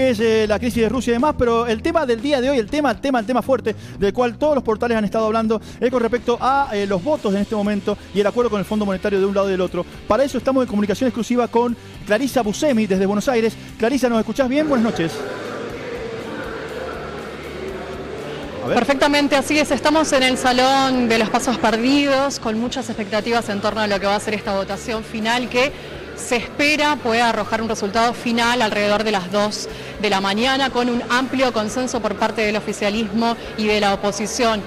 eh, la crisis de Rusia y demás, pero el tema del día de hoy, el tema, el tema, el tema fuerte, del cual todos los portales han estado hablando, es con respecto a eh, los votos en este momento y el acuerdo con el Fondo Monetario de un lado y del otro. Para eso estamos en comunicación exclusiva con Clarisa Busemi desde Buenos Aires. Clarisa, ¿nos escuchás bien? Buenas noches. Perfectamente, así es. Estamos en el salón de los pasos perdidos con muchas expectativas en torno a lo que va a ser esta votación final que se espera pueda arrojar un resultado final alrededor de las 2 de la mañana con un amplio consenso por parte del oficialismo y de la oposición.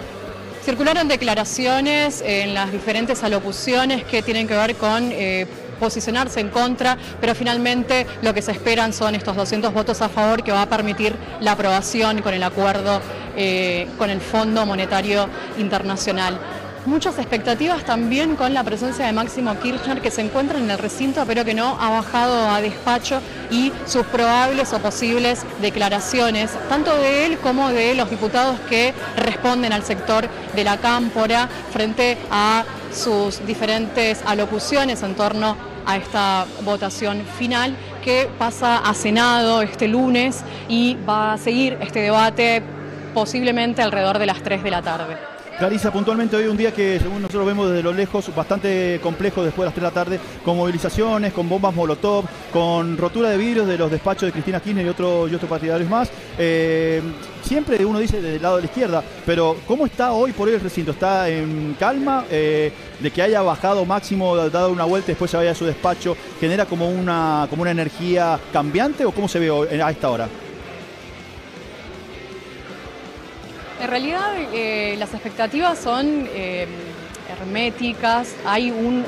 Circularon declaraciones en las diferentes alocuciones que tienen que ver con eh, posicionarse en contra, pero finalmente lo que se esperan son estos 200 votos a favor que va a permitir la aprobación con el acuerdo eh, con el Fondo Monetario Internacional muchas expectativas también con la presencia de Máximo Kirchner que se encuentra en el recinto pero que no ha bajado a despacho y sus probables o posibles declaraciones, tanto de él como de los diputados que responden al sector de la cámpora frente a sus diferentes alocuciones en torno a esta votación final que pasa a Senado este lunes y va a seguir este debate posiblemente alrededor de las 3 de la tarde. Clarisa, puntualmente hoy un día que según nosotros vemos desde lo lejos bastante complejo después de las 3 de la tarde, con movilizaciones, con bombas molotov, con rotura de vidrios de los despachos de Cristina Kirchner y, otro, y otros partidarios más. Eh, siempre uno dice desde el lado de la izquierda, pero ¿cómo está hoy por hoy el recinto? ¿Está en calma? Eh, de que haya bajado máximo, dado una vuelta y después se vaya a su despacho, ¿genera como una, como una energía cambiante o cómo se ve a esta hora? En realidad eh, las expectativas son eh, herméticas, hay un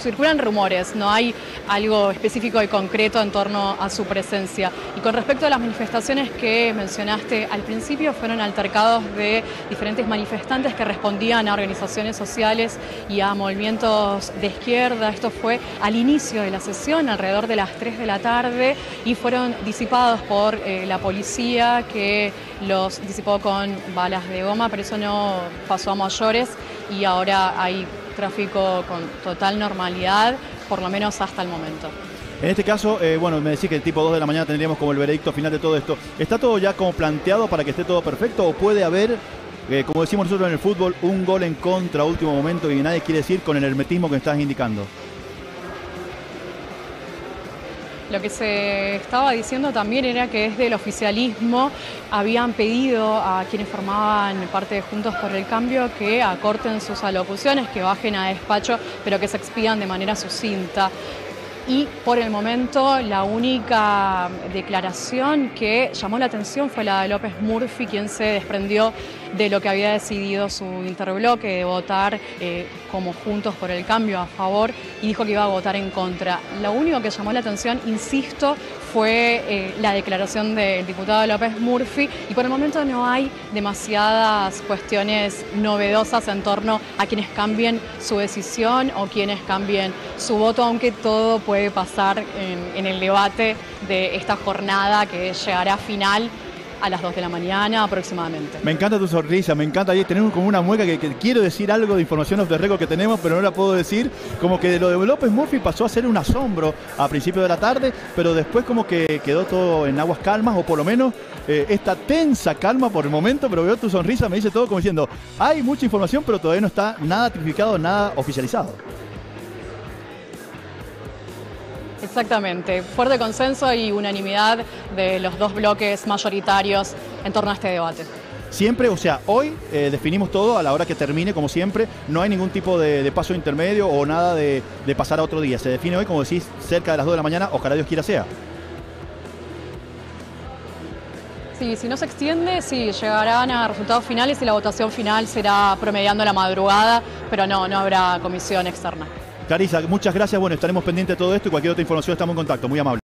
circulan rumores, no hay algo específico y concreto en torno a su presencia. Y con respecto a las manifestaciones que mencionaste al principio, fueron altercados de diferentes manifestantes que respondían a organizaciones sociales y a movimientos de izquierda. Esto fue al inicio de la sesión, alrededor de las 3 de la tarde, y fueron disipados por eh, la policía que los disipó con balas de goma, pero eso no pasó a mayores y ahora hay tráfico con total normalidad, por lo menos hasta el momento. En este caso, eh, bueno, me decís que el tipo 2 de la mañana tendríamos como el veredicto final de todo esto. ¿Está todo ya como planteado para que esté todo perfecto o puede haber, eh, como decimos nosotros en el fútbol, un gol en contra último momento y nadie quiere decir con el hermetismo que estás indicando? Lo que se estaba diciendo también era que desde el oficialismo habían pedido a quienes formaban parte de Juntos por el Cambio que acorten sus alocuciones, que bajen a despacho, pero que se expidan de manera sucinta. Y por el momento la única declaración que llamó la atención fue la de López Murphy, quien se desprendió de lo que había decidido su interbloque de votar eh, como Juntos por el Cambio a favor y dijo que iba a votar en contra. Lo único que llamó la atención, insisto, fue eh, la declaración del diputado López Murphy y por el momento no hay demasiadas cuestiones novedosas en torno a quienes cambien su decisión o quienes cambien su voto, aunque todo puede pasar en, en el debate de esta jornada que llegará a final a las 2 de la mañana aproximadamente. Me encanta tu sonrisa, me encanta ahí tener como una mueca que, quiero decir algo de información off the record que tenemos, pero no la puedo decir. Como que lo de López Murphy pasó a ser un asombro a principios de la tarde, pero después como que quedó todo en aguas calmas, o por lo menos eh, esta tensa calma por el momento, pero veo tu sonrisa, me dice todo como diciendo, hay mucha información, pero todavía no está nada tipificado, nada oficializado. Exactamente, fuerte consenso y unanimidad de los dos bloques mayoritarios en torno a este debate. Siempre, o sea, hoy eh, definimos todo a la hora que termine, como siempre. No hay ningún tipo de, paso intermedio o nada de, pasar a otro día. Se define hoy, como decís, cerca de las 2 de la mañana, ojalá Dios quiera sea. Sí, si no se extiende, sí, llegarán a resultados finales y la votación final será promediando la madrugada, pero no, no habrá comisión externa. Carisa, muchas gracias. Bueno, estaremos pendientes de todo esto y cualquier otra información estamos en contacto. Muy amable.